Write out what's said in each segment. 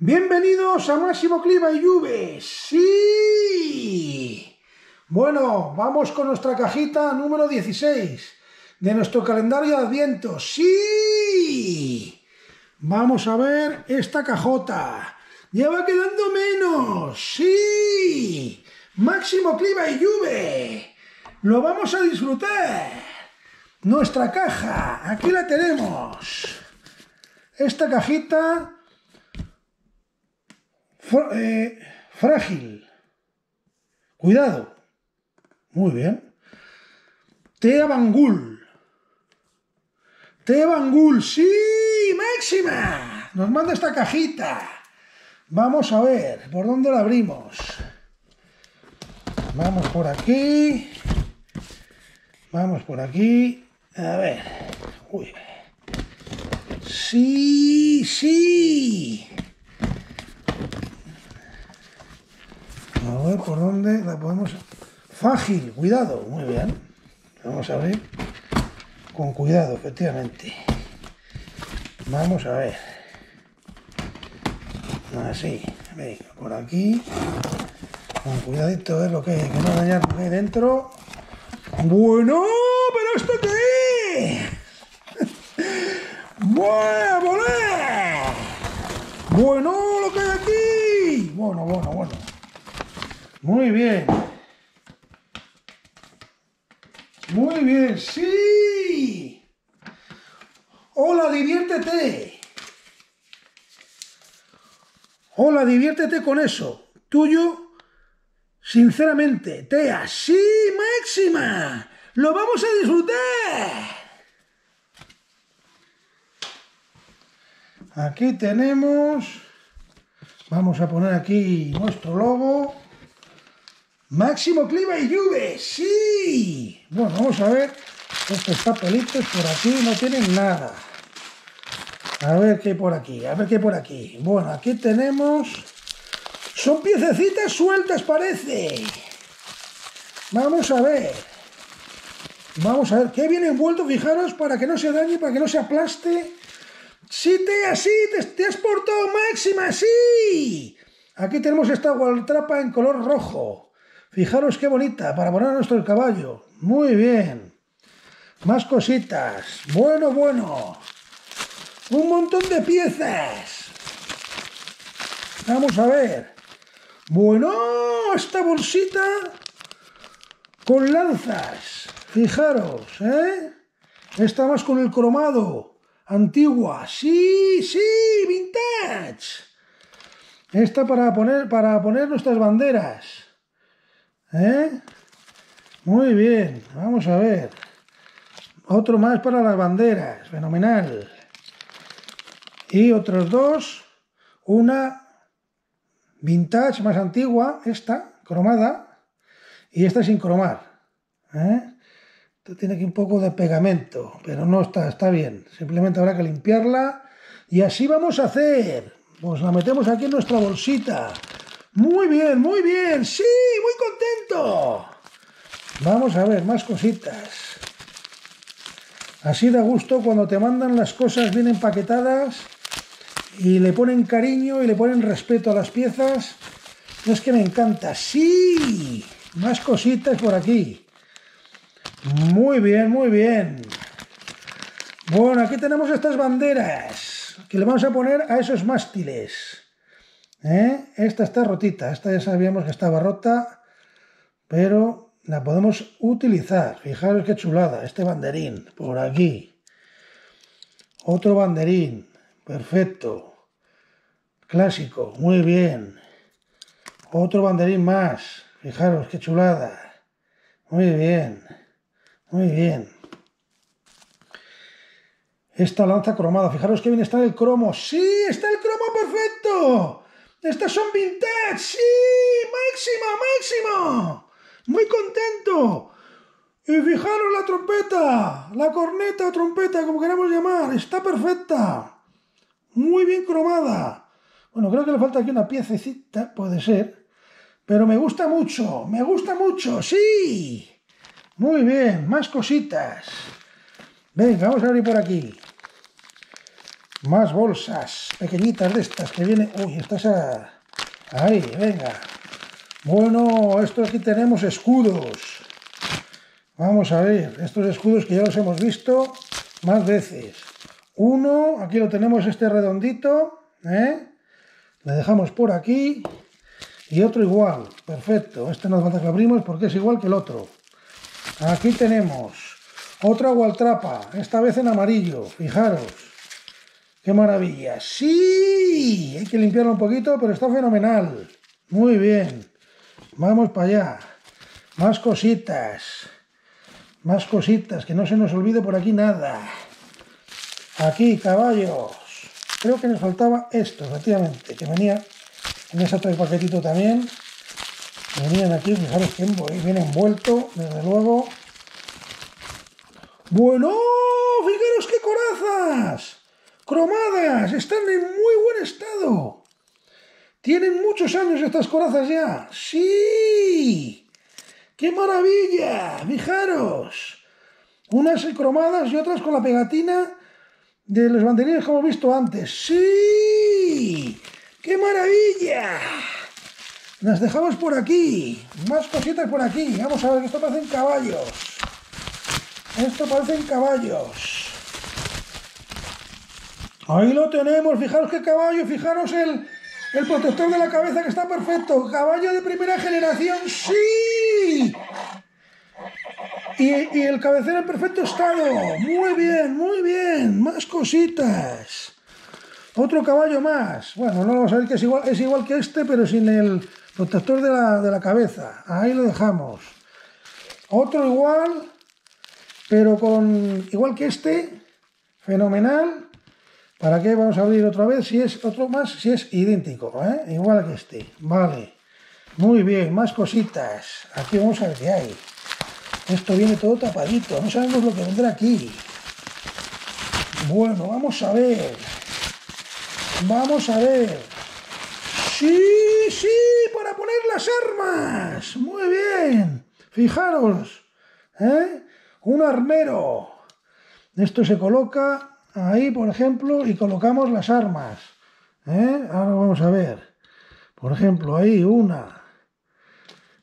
Bienvenidos a Máximo Clima y Lluve. ¡Sí! Bueno, vamos con nuestra cajita número 16 de nuestro calendario de Adviento. ¡Sí! Vamos a ver esta cajota. Ya va quedando menos. ¡Sí! Máximo Clima y Lluve. Lo vamos a disfrutar. Nuestra caja. Aquí la tenemos. Esta cajita eh, frágil. Cuidado. Muy bien. Tea Bangul. Tea Bangul. Sí, máxima. Nos manda esta cajita. Vamos a ver, ¿por dónde la abrimos? Vamos por aquí. Vamos por aquí. A ver. Uy. Sí, sí. A ver por dónde la podemos... Fágil, cuidado, muy bien. Vamos a ver. Con cuidado, efectivamente. Vamos a ver. Así, por aquí. Con cuidadito, a lo que hay, que no dañar lo que hay dentro. Bueno, pero esto qué ¡Bueno, Bueno, lo que hay aquí. Bueno, bueno, bueno. Muy bien. Muy bien, sí. Hola, diviértete. Hola, diviértete con eso. Tuyo, sinceramente, Tea, sí, máxima. Lo vamos a disfrutar. Aquí tenemos, vamos a poner aquí nuestro logo. Máximo clima y lluvia, sí. Bueno, vamos a ver. Estos papelitos por aquí no tienen nada. A ver qué hay por aquí, a ver qué hay por aquí. Bueno, aquí tenemos... Son piececitas sueltas, parece. Vamos a ver. Vamos a ver, ¿qué viene envuelto? Fijaros, para que no se dañe, para que no se aplaste. Sí, te, así, te, te has portado máxima, sí. Aquí tenemos esta gualtrapa en color rojo. Fijaros qué bonita, para poner nuestro caballo. Muy bien. Más cositas. Bueno, bueno. Un montón de piezas. Vamos a ver. Bueno, esta bolsita con lanzas. Fijaros, ¿eh? Esta más con el cromado. Antigua. Sí, sí, vintage. Esta para poner, para poner nuestras banderas. ¿Eh? Muy bien, vamos a ver. Otro más para las banderas, fenomenal. Y otros dos, una vintage más antigua, esta, cromada, y esta sin cromar. ¿Eh? Esto tiene aquí un poco de pegamento, pero no está, está bien. Simplemente habrá que limpiarla. Y así vamos a hacer. Pues la metemos aquí en nuestra bolsita. Muy bien, muy bien. Sí, muy contento. Vamos a ver, más cositas. Así da gusto cuando te mandan las cosas bien empaquetadas y le ponen cariño y le ponen respeto a las piezas. Es que me encanta. Sí, más cositas por aquí. Muy bien, muy bien. Bueno, aquí tenemos estas banderas que le vamos a poner a esos mástiles. ¿Eh? Esta está rotita, esta ya sabíamos que estaba rota, pero la podemos utilizar. Fijaros qué chulada, este banderín, por aquí. Otro banderín, perfecto. Clásico, muy bien. Otro banderín más, fijaros qué chulada. Muy bien, muy bien. Esta lanza cromada, fijaros que bien está el cromo. ¡Sí! ¡Está el cromo perfecto! ¡Estas son vintage! ¡Sí! ¡Máximo, máximo! ¡Muy contento! Y fijaros la trompeta, la corneta trompeta, como queramos llamar, está perfecta. Muy bien cromada. Bueno, creo que le falta aquí una piececita, puede ser. Pero me gusta mucho, me gusta mucho, sí. Muy bien, más cositas. Venga, vamos a abrir por aquí. Más bolsas pequeñitas de estas que vienen... Uy, estas a... Ahí, venga. Bueno, esto aquí tenemos escudos. Vamos a ver, estos escudos que ya los hemos visto más veces. Uno, aquí lo tenemos este redondito, ¿eh? Le dejamos por aquí. Y otro igual, perfecto. Este no falta que abrimos porque es igual que el otro. Aquí tenemos otra gualtrapa, esta vez en amarillo, fijaros. ¡Qué maravilla! ¡Sí! Hay que limpiarlo un poquito, pero está fenomenal. Muy bien. Vamos para allá. Más cositas. Más cositas, que no se nos olvide por aquí nada. Aquí, caballos. Creo que nos faltaba esto, efectivamente, que venía en ese otro paquetito también. Venían aquí, fijaros que viene envuelto, desde luego. Bueno, fijaros qué corazas. Cromadas, están en muy buen estado. Tienen muchos años estas corazas ya. ¡Sí! ¡Qué maravilla! Fijaros. Unas cromadas y otras con la pegatina de los banderines que hemos visto antes. ¡Sí! ¡Qué maravilla! Las dejamos por aquí. Más cositas por aquí. Vamos a ver, esto parecen caballos. Esto parecen caballos. Ahí lo tenemos. Fijaros qué caballo. Fijaros el, el protector de la cabeza que está perfecto. Caballo de primera generación. ¡Sí! Y, y, el cabecero en perfecto estado. Muy bien, muy bien. Más cositas. Otro caballo más. Bueno, no vamos a ver que es igual, es igual que este, pero sin el protector de la, de la cabeza. Ahí lo dejamos. Otro igual, pero con igual que este. Fenomenal. ¿Para qué vamos a abrir otra vez? Si es otro más, si es idéntico, ¿eh? igual que este. Vale. Muy bien, más cositas. Aquí vamos a ver qué hay. Esto viene todo tapadito, no sabemos lo que vendrá aquí. Bueno, vamos a ver. Vamos a ver. Sí, sí, para poner las armas. Muy bien. Fijaros. ¿eh? Un armero. Esto se coloca ahí, por ejemplo, y colocamos las armas. ¿eh? Ahora vamos a ver. Por ejemplo, ahí una.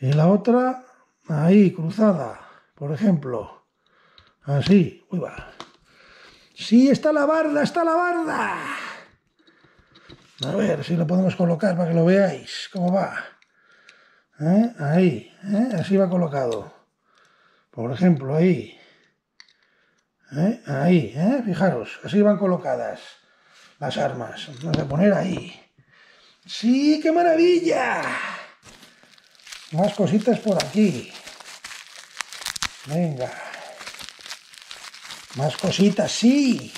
Y la otra ahí, cruzada por ejemplo. Así. Uy, va. Sí, está la barda, está la barda. A ver si lo podemos colocar para que lo veáis. ¿Cómo va? ¿Eh? Ahí. ¿eh? Así va colocado. Por ejemplo, ahí. ¿Eh? Ahí. ¿eh? Fijaros. Así van colocadas las armas. Vamos a poner ahí. ¡Sí, qué maravilla! Más cositas por aquí. Venga. Más cositas, sí.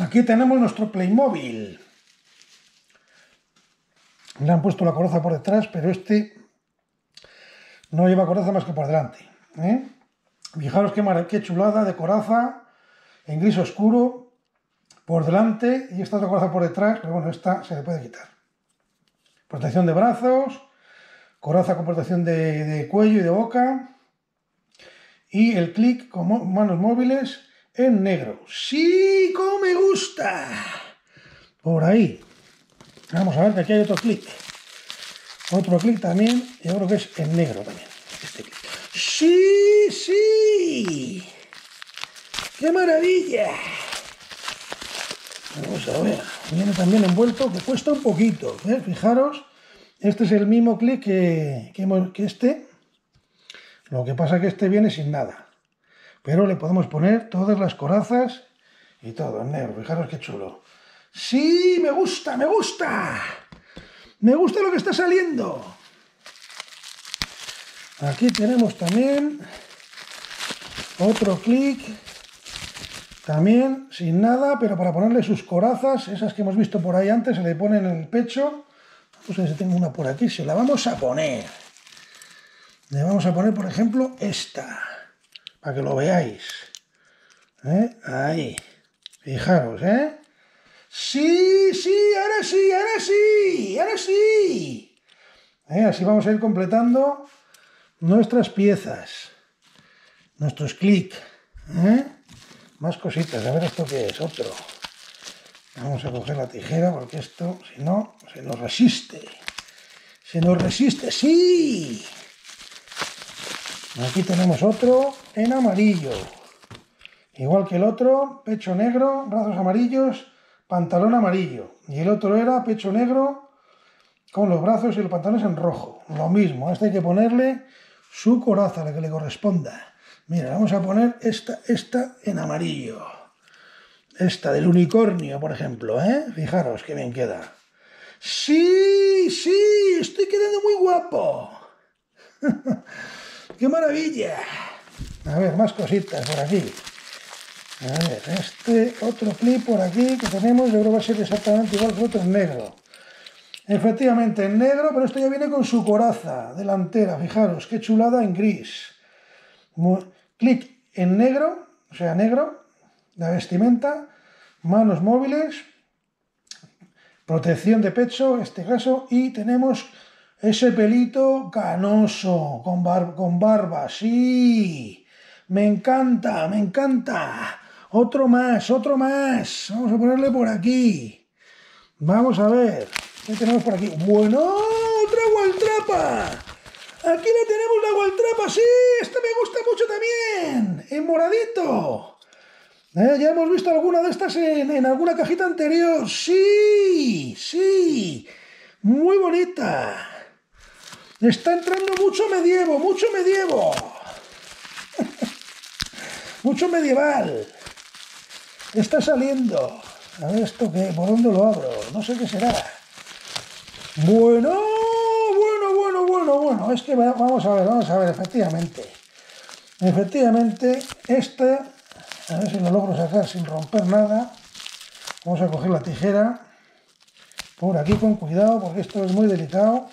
Aquí tenemos nuestro Playmobil. Le han puesto la coraza por detrás, pero este no lleva coraza más que por delante. ¿Eh? Fijaros qué, qué chulada de coraza en gris oscuro por delante y esta otra coraza por detrás, pero bueno, esta se le puede quitar. Protección de brazos, coraza con protección de, cuello y de boca y el clic con manos móviles en negro. ¡Sí! ¡Cómo me gusta! Por ahí. Vamos a ver que aquí hay otro clic. Otro clic también, yo creo que es en negro también. Este clic. ¡Sí! ¡Sí! ¡Qué maravilla! Vamos a ver. Viene también envuelto, que cuesta un poquito. ¿eh? Fijaros este es el mismo clic que, que, este. Lo que pasa es que este viene sin nada. Pero le podemos poner todas las corazas y todo en negro. Fijaros qué chulo. ¡Sí! ¡Me gusta! ¡Me gusta! ¡Me gusta lo que está saliendo! Aquí tenemos también otro clic. También sin nada, pero para ponerle sus corazas, esas que hemos visto por ahí antes, se le ponen en el pecho pues si tengo una por aquí, se la vamos a poner. Le vamos a poner, por ejemplo, esta, para que lo veáis. ¿Eh? Ahí. Fijaros, ¿eh? Sí, sí, ahora sí, ahora sí, ahora sí. ¿Eh? Así vamos a ir completando nuestras piezas, nuestros clics. ¿eh? más cositas. A ver esto qué es, otro. Vamos a coger la tijera porque esto, si no, se nos resiste. Se nos resiste, sí. Aquí tenemos otro en amarillo. Igual que el otro, pecho negro, brazos amarillos, pantalón amarillo. Y el otro era pecho negro con los brazos y los pantalones en rojo. Lo mismo, a este hay que ponerle su coraza, la que le corresponda. Mira, vamos a poner esta, esta en amarillo. Esta del unicornio, por ejemplo, ¿eh? Fijaros qué bien queda. Sí, sí, estoy quedando muy guapo. ¡Qué maravilla! A ver, más cositas por aquí. A ver, este otro clip por aquí que tenemos, yo creo que va a ser exactamente igual que otro en negro. Efectivamente, en negro, pero esto ya viene con su coraza delantera. Fijaros, qué chulada en gris. clic en negro, o sea, negro, la vestimenta, manos móviles, protección de pecho, en este caso, y tenemos ese pelito canoso, con, con barba, sí, me encanta, me encanta. Otro más, otro más. Vamos a ponerle por aquí. Vamos a ver. ¿Qué tenemos por aquí? Bueno, otra gualtrapa. Aquí la tenemos la gualtrapa, sí, esta me gusta mucho también. En moradito. Eh, ya hemos visto alguna de estas en, alguna cajita anterior. Sí, sí. Muy bonita. Está entrando mucho medievo, mucho medievo. mucho medieval. Está saliendo. A ver esto qué, por dónde lo abro. No sé qué será. Bueno, bueno, bueno, bueno, bueno. Es que vamos a ver, vamos a ver, efectivamente. Efectivamente, este a ver si lo logro sacar sin romper nada. Vamos a coger la tijera. Por aquí con cuidado porque esto es muy delicado.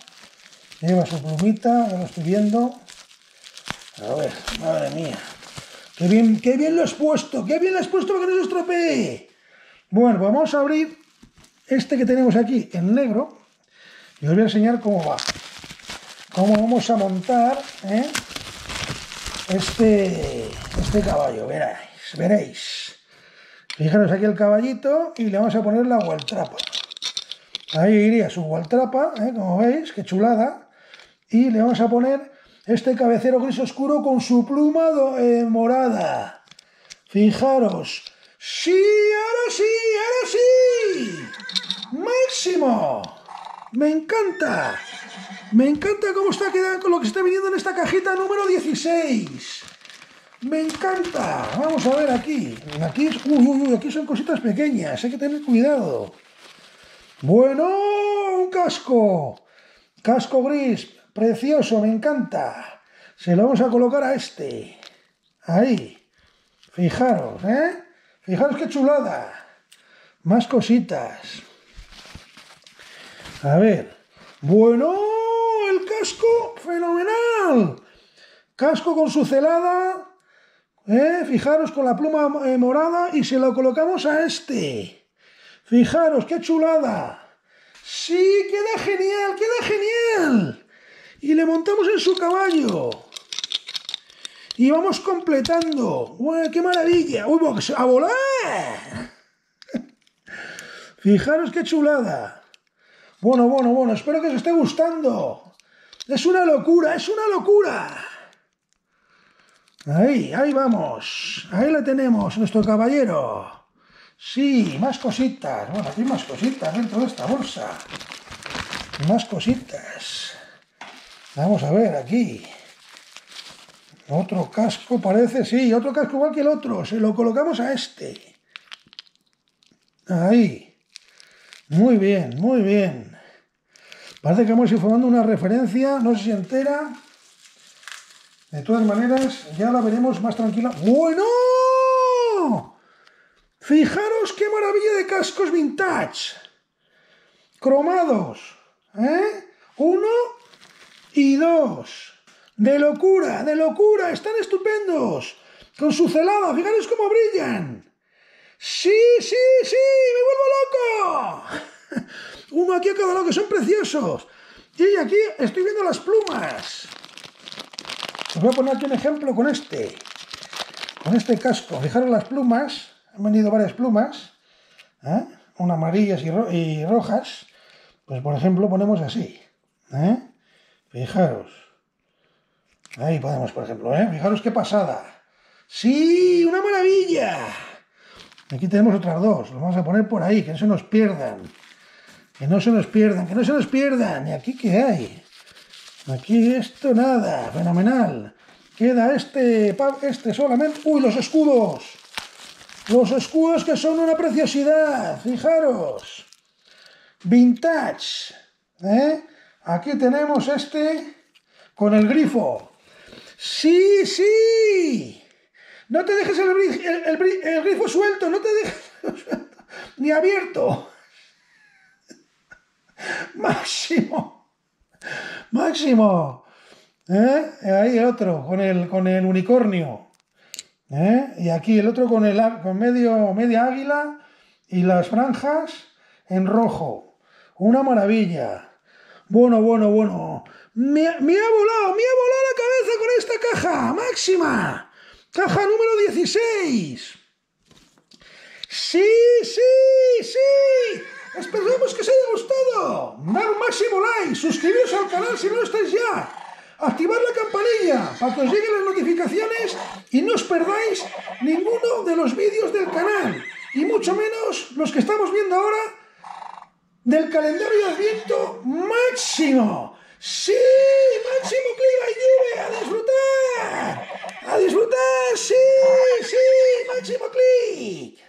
Lleva su plumita, ya lo estoy viendo. A ver, madre mía. Qué bien, qué bien lo has puesto, qué bien lo has puesto para que no se estropee. Bueno, vamos a abrir este que tenemos aquí en negro. Y os voy a enseñar cómo va. Cómo vamos a montar ¿eh? este, este caballo, veráis veréis. Fijaros aquí el caballito y le vamos a poner la gualtrapa. Ahí iría su gualtrapa, ¿eh? como veis, qué chulada. Y le vamos a poner este cabecero gris oscuro con su pluma eh, morada. Fijaros. ¡Sí! ¡Ahora sí! ¡Ahora sí! ¡Máximo! ¡Me encanta! Me encanta cómo está quedando lo que está viniendo en esta cajita número 16. ¡Me encanta! Vamos a ver aquí. Aquí, uy, aquí son cositas pequeñas, hay que tener cuidado. Bueno, un casco. Casco gris, precioso, me encanta. Se lo vamos a colocar a este. Ahí. Fijaros, ¿eh? Fijaros qué chulada. Más cositas. A ver. Bueno, el casco, fenomenal. Casco con su celada, ¿Eh? Fijaros con la pluma eh, morada y se lo colocamos a este. Fijaros, qué chulada. Sí, queda genial, queda genial. Y le montamos en su caballo. Y vamos completando. ¡Uy, qué maravilla! ¡Uy, a volar! Fijaros qué chulada. Bueno, bueno, bueno, espero que os esté gustando. Es una locura, es una locura. Ahí, ahí vamos. Ahí la tenemos, nuestro caballero. Sí, más cositas. Bueno, aquí más cositas dentro de esta bolsa. Más cositas. Vamos a ver aquí. Otro casco parece, sí, otro casco igual que el otro. Se lo colocamos a este. Ahí. Muy bien, muy bien. Parece que a ir formando una referencia, no sé si entera, de todas maneras, ya la veremos más tranquila. ¡Bueno! Fijaros qué maravilla de cascos vintage. Cromados. ¿Eh? Uno y dos. De locura, de locura. Están estupendos. Con su celada. Fijaros cómo brillan. Sí, sí, sí. Me vuelvo aquí a cada que son preciosos. Y aquí estoy viendo las plumas. Os voy a poner aquí un ejemplo con este. con este casco. Fijaros las plumas, han venido varias plumas, ¿eh? una amarillas y, rojas. Pues por ejemplo ponemos así. ¿eh? Fijaros. Ahí podemos, por ejemplo, ¿eh? Fijaros qué pasada. ¡Sí! ¡Una maravilla! Aquí tenemos otras dos. Los vamos a poner por ahí, que no se nos pierdan. Que no se nos pierdan, que no se nos pierdan. ¿Y aquí qué hay? Aquí esto nada. Fenomenal. Queda este, este solamente... ¡Uy, los escudos! Los escudos que son una preciosidad. Fijaros. Vintage. ¿eh? Aquí tenemos este con el grifo. ¡Sí, sí! No te dejes el, grifo suelto, no te dejes ni abierto. Máximo. Máximo. ¿Eh? Ahí otro, con el, con el unicornio. ¿Eh? Y aquí el otro con, el, con medio, media águila y las franjas en rojo. Una maravilla. Bueno, bueno, bueno. Me, ha volado, me ha volado la cabeza con esta caja. Máxima. Caja número 16. Sí, sí, sí. Esperamos que os haya gustado. Dar un máximo like, suscribiros al canal si no estáis ya. Activar la campanilla para que os lleguen las notificaciones y no os perdáis ninguno de los vídeos del canal. Y mucho menos los que estamos viendo ahora del calendario de Adviento máximo. ¡Sí! ¡Máximo clima y llueve! ¡A disfrutar! ¡A disfrutar! ¡Sí! ¡Sí! ¡Máximo clic!